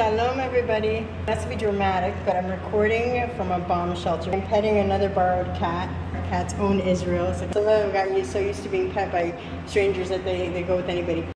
Shalom, everybody. Not to be dramatic, but I'm recording from a bomb shelter. I'm petting another borrowed cat. Our cats own Israel. So some of them got so used to being pet by strangers that they, they go with anybody.